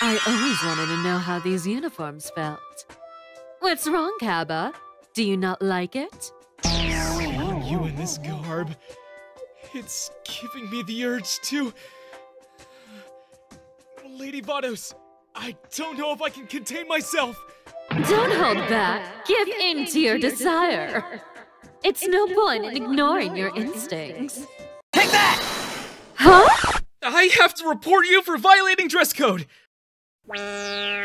I always wanted to know how these uniforms felt. What's wrong, Cabba? Do you not like it? Seeing you in this garb, it's giving me the urge to. Lady Vados, I don't know if I can contain myself. Don't hold back. Give in to your desire. It's no point in ignoring your instincts. Take that! Huh? I have to report you for violating dress code. 喵